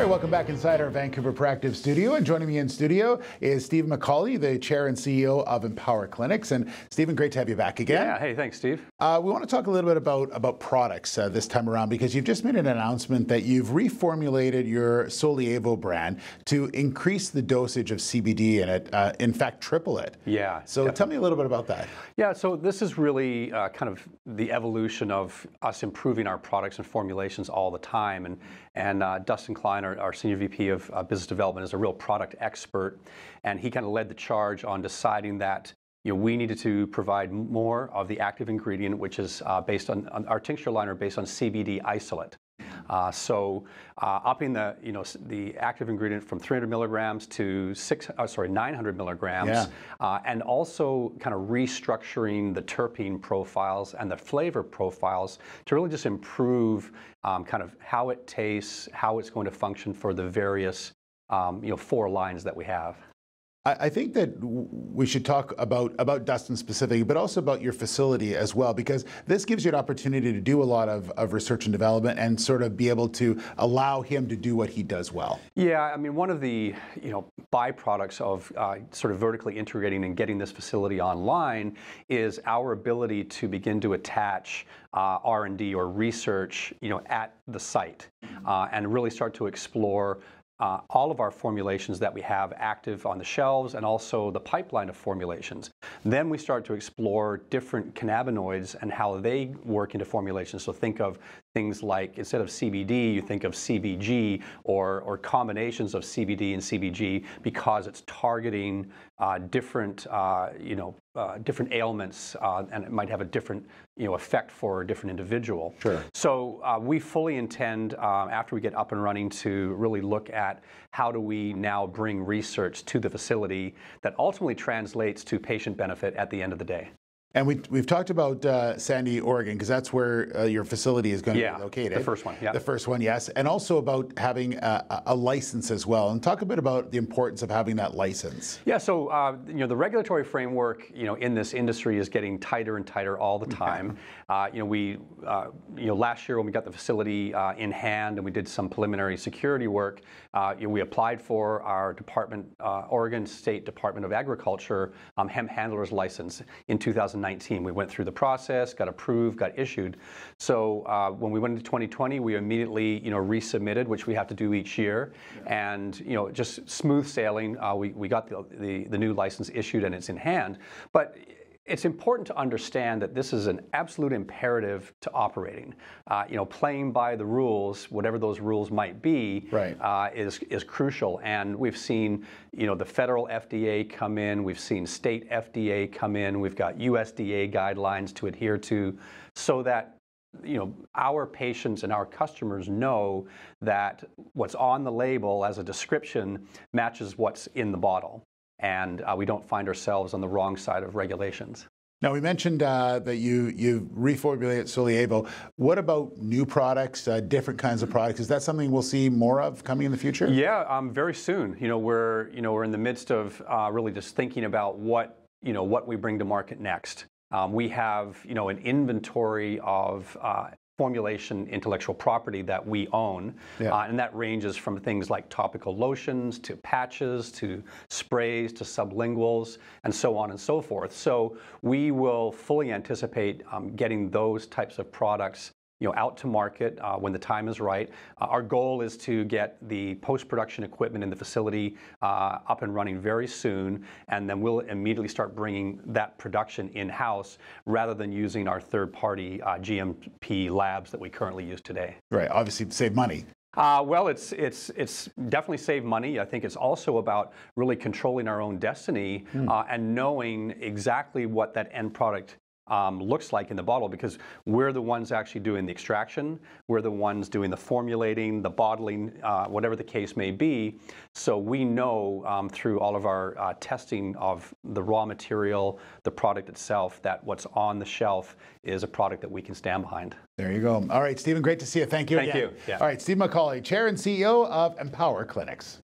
All right, welcome back inside our Vancouver Proactive studio. And joining me in studio is Steven McAuley, the chair and CEO of Empower Clinics. And Steven, great to have you back again. Yeah, hey, thanks, Steve. Uh, we want to talk a little bit about, about products uh, this time around because you've just made an announcement that you've reformulated your Sollievo brand to increase the dosage of CBD in it, uh, in fact, triple it. Yeah. So definitely. tell me a little bit about that. Yeah, so this is really uh, kind of the evolution of us improving our products and formulations all the time. And, and uh, Dustin Klein, our, our, Senior VP of uh, Business Development, is a real product expert. And he kind of led the charge on deciding that you know, we needed to provide more of the active ingredient, which is uh, based on, on, our tincture liner based on CBD isolate. Uh, so uh, upping the you know the active ingredient from 300 milligrams to six oh, sorry 900 milligrams, yeah. uh, and also kind of restructuring the terpene profiles and the flavor profiles to really just improve um, kind of how it tastes, how it's going to function for the various um, you know four lines that we have. I think that we should talk about, about Dustin specifically, but also about your facility as well, because this gives you an opportunity to do a lot of, of research and development and sort of be able to allow him to do what he does well. Yeah, I mean, one of the you know byproducts of uh, sort of vertically integrating and getting this facility online is our ability to begin to attach uh, R&D or research you know at the site uh, and really start to explore uh, all of our formulations that we have active on the shelves and also the pipeline of formulations. Then we start to explore different cannabinoids and how they work into formulations. So think of things like instead of CBD, you think of CBG or, or combinations of CBD and CBG because it's targeting uh, different, uh, you know, uh, different ailments uh, and it might have a different, you know, effect for a different individual. Sure. So uh, we fully intend um, after we get up and running to really look at how do we now bring research to the facility that ultimately translates to patient benefit at the end of the day. And we, we've talked about uh, Sandy, Oregon, because that's where uh, your facility is going to yeah, be located. The first one, yeah. The first one, yes. And also about having a, a, license as well. And talk a bit about the importance of having that license. Yeah, so uh, you know the regulatory framework you know in this industry is getting tighter and tighter all the time. Uh, you know we uh, you know last year when we got the facility uh, in hand and we did some preliminary security work, you know, we applied for our department, Oregon State Department of Agriculture um, hemp handler's license in 2000. 2019. We went through the process, got approved, got issued. So uh, when we went into 2020, we immediately, you know, resubmitted, which we have to do each year, yeah. and you know, just smooth sailing. Uh, we we got the, the the new license issued and it's in hand, but it's important to understand that this is an absolute imperative to operating. Uh, you know, playing by the rules, whatever those rules might be, right. uh, is is crucial. And we've seen, you know, the federal FDA come in. We've seen state FDA come in. We've got USDA guidelines to adhere to, so that you know our patients and our customers know that what's on the label as a description matches what's in the bottle and uh, we don't find ourselves on the wrong side of regulations. Now we mentioned uh, that you you reformulated Sollievo. What about new products, uh, different kinds of products? Is that something we'll see more of coming in the future? Yeah, um, very soon. You know, we're you know we're in the midst of uh, really just thinking about what you know what we bring to market next. Um, we have you know an inventory of uh, formulation intellectual property that we own. Yeah. Uh, and that ranges from things like topical lotions to patches to sprays to sublinguals and so on and so forth. So we will fully anticipate um, getting those types of products you know, out to market uh, when the time is right. Uh, our goal is to get the post-production equipment in the facility uh, up and running very soon, and then we'll immediately start bringing that production in-house rather than using our third-party uh, GMP labs that we currently use today. Right, obviously save money. Uh, well, it's it's it's definitely saved money. I think it's also about really controlling our own destiny mm. uh, and knowing exactly what that end product um, looks like in the bottle because we're the ones actually doing the extraction, we're the ones doing the formulating, the bottling, uh, whatever the case may be. So we know um, through all of our uh, testing of the raw material, the product itself, that what's on the shelf is a product that we can stand behind. There you go. All right, Steven, great to see you. Thank you Thank again. you. Yeah. All right, Steve McAuley, Chair and CEO of Empower Clinics.